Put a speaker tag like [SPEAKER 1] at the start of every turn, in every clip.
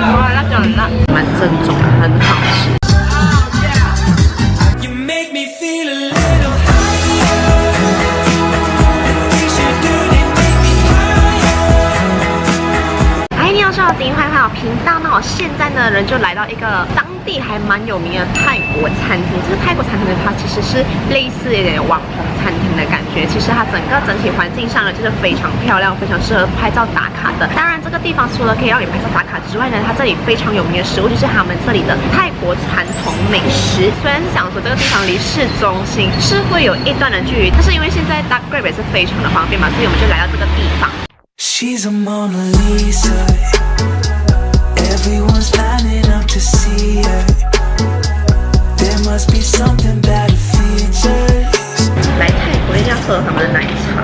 [SPEAKER 1] 哇，辣椒很辣，蛮正宗的，很好吃。金欢欢频道。那我现在呢，人就来到一个当地还蛮有名的泰国餐厅。这个泰国餐厅呢，它其实是类似一点网红餐厅的感觉。其实它整个整体环境上呢，就是非常漂亮，非常适合拍照打卡的。当然，这个地方除了可以让你拍照打卡之外呢，它这里非常有名的食物就是他们这里的泰国传统美食。虽然是想说这个地方离市中心是会有一段的距离，但是因为现在搭 Grab 也是非常的方便嘛，所以我们就来到这个地方。
[SPEAKER 2] She's a Mona Lisa.
[SPEAKER 1] 来泰国一定要喝他们的奶茶。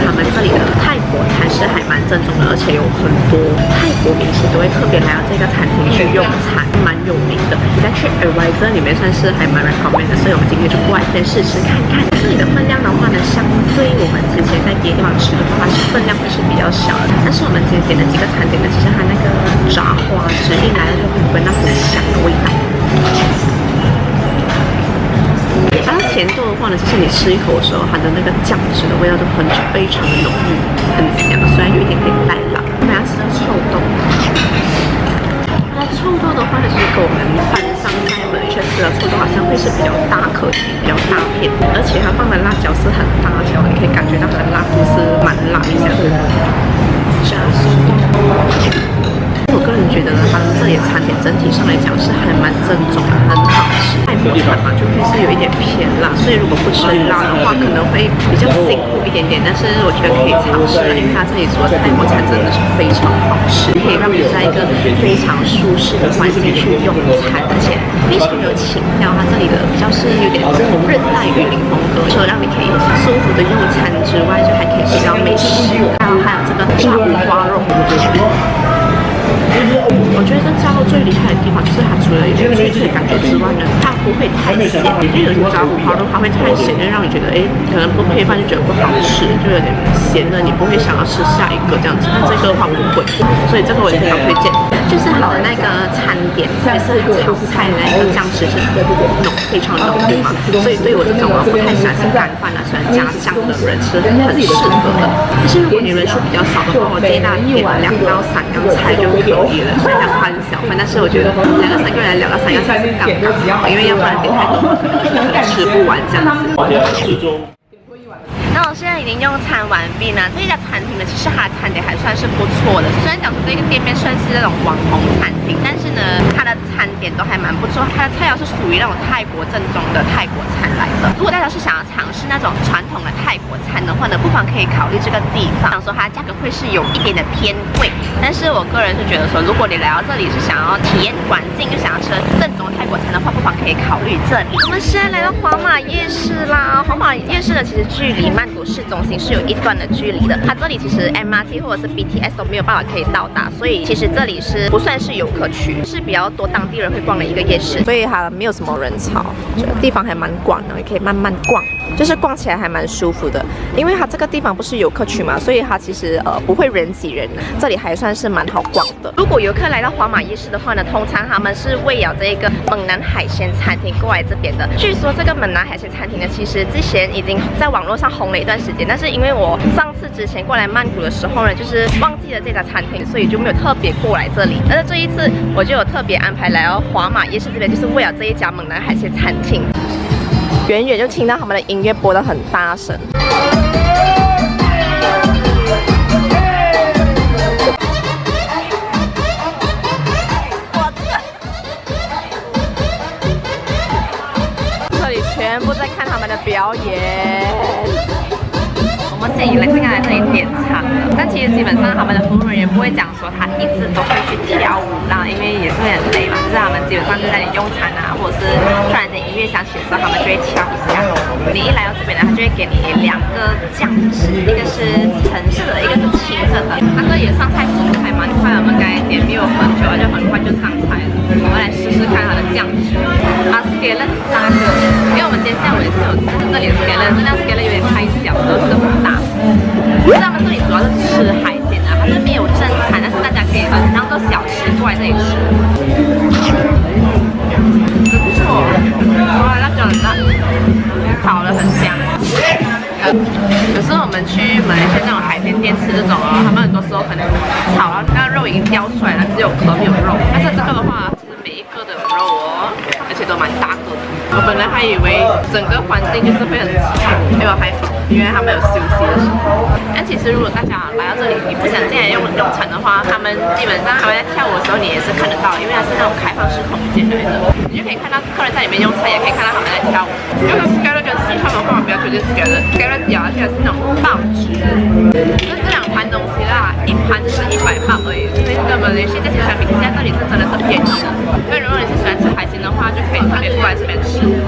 [SPEAKER 1] 他们这里的泰国餐是还蛮正宗的，而且有很多泰国明星都会特别来到这个餐厅去用餐，蛮有名的。你在去 Advisor 里面算是还蛮 recommend 的，所以我们今天就过来先试试看看。这里的分量的话呢，相对我们之前在别的地方吃的话，它是分量会是比较小的。但是我们今天点的几个餐点呢，其实它那个炸花汁一来了就会闻到很香的味道。它的甜度的话呢，其实你吃一口的时候，它的那个酱汁的味道就很非常的浓郁，很香，虽然有一点点带辣。我们要吃臭豆，那臭豆的话呢，就是跟我们班上在马来西亚吃的臭豆好像会是比较大颗、比较大片，而且它放的辣椒是很大条，你可以感觉到它的辣度是蛮辣一下的。炸臭豆。我个人觉得呢，他们这里的餐点整体上来讲是很正宗，很好吃。泰国餐嘛，就会是有一点偏辣，所以如果不吃辣的话，可能会比较辛苦一点点。但是我觉得可以尝试，因为它这里做的泰国餐真的是非常好吃，可以让你在一个非常舒适的环境去用餐，而且非常有情调。它这里的比较是有点这种热带雨林风格，除了让你可以舒服的用餐之外，就还可以吃到美食，然后还有这个炸五花肉。我觉得这炸肉最厉害的地方就是它除了有脆脆的感觉之外呢，它不会太咸。因为有些炸五花肉它会太咸，就让你觉得哎，可能不配饭就觉得不好吃，就有点咸的，你不会想要吃下一个这样子。但这个的话不会，所以这个我也非常推荐。就是它的那个餐点，就是炒菜的那个酱汁是浓，非常浓郁嘛，所以对我这种不太喜欢吃干饭啊，喜欢加酱的人是很适合的。但是如果你人数比较少的话，我建议大家点两到三样菜就可以了。讲它很小份，但是我觉得两个三个人两到三个菜是刚刚好，因为要不然点太多 可能吃不完这样子。那我现在已经用餐完毕呢。这一家餐厅呢，其实它的餐点还算是不错的。虽然讲说这个店面算是那种网红餐厅，但是呢，它的餐点都还蛮不错。它的菜肴是属于那种泰国正宗的泰国餐来的。如果大家是想要尝试那种传统的泰国餐的话呢，不妨可以考虑这个地方。想说它价格会是有一点的偏贵，但是我个人是觉得说，如果你来到这里是想要体验环境，就想要吃正宗泰国餐的话，不妨可以考虑这里。我们现在来到皇马夜市啦。皇马夜市呢，其实距离曼谷市中心是有一段的距离的。它这里其实 MRT 或者是 BTS 都没有办法可以到达，所以其实这里是不算是游客区，是比较多当地人会逛的一个夜市，所以它没有什么人潮，地方还蛮广的，也可以慢慢逛。就是逛起来还蛮舒服的，因为它这个地方不是游客区嘛，所以它其实呃不会人挤人，这里还算是蛮好逛的。如果游客来到华马夜市的话呢，通常他们是为了这一个猛男海鲜餐厅过来这边的。据说这个猛男海鲜餐厅呢，其实之前已经在网络上红了一段时间，但是因为我上次之前过来曼谷的时候呢，就是忘记了这家餐厅，所以就没有特别过来这里。而且这一次我就有特别安排来到华马夜市这边，就是为了这一家猛男海鲜餐厅。远远就听到他们的音乐播得很大声。这里全部在看他们的表演。我们现在已经来这里点餐了，但其实基本上他们的服务人员不会讲说他一直都会去跳舞啦，因为也是会很累嘛。就是他们基本上就在你用餐啊，或者是突然间音乐响起的时候，他们就会敲一下。你一来到这边呢，他就会给你两个酱汁，一个是橙色的，一个是青色的。它这里的上菜速度还蛮快，我们刚才点没有很久，就很快就上菜了。我们来试试看它的酱汁。啊 s k a l e 很大个，因为我们今天下午也是有吃，这里的 s k a l e 这辆 s k a l e 有点太小了，吃的不大。其实他们这里主要是吃海这边，有正餐，但是大家可以很让来这里吃，很不错，哇，辣椒很辣，烤的很香。可是我们去马来西亚那种海鲜店吃这种哦，他们很多时候可能炒了，那个肉已经掉出来了，只有壳没有肉。但是这个的话，蛮大个的。我本来还以为整个环境就是会很吵，没有还好，因为他们有休息的时候。但其实如果大家来到这里，你不想进来用用餐的话，他们基本上他们在跳舞的时候，你也是看得到，因为它是那种开放式空间来的，你就可以看到客人在里面用餐，也可以看到他们在跳舞。就是 Scarlett 跟 C 他们话不要推荐 Scarlett，Scarlett 咬下去是那种爆汁，就这两盘东西啦，一盘就是一百磅而已，所以根本连续这些产品在这里是真的是便宜的。所以如果你是喜欢吃海，以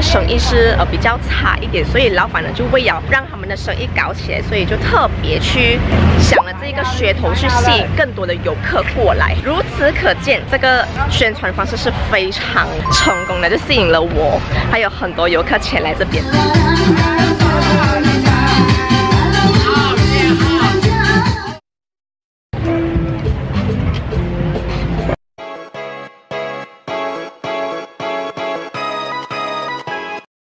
[SPEAKER 1] 生意是呃比较差一点，所以老板呢就为了让他们的生意搞起来，所以就特别去想了这个噱头，去吸引更多的游客过来。如此可见，这个宣传方式是非常成功的，就吸引了我，还有很多游客前来这边。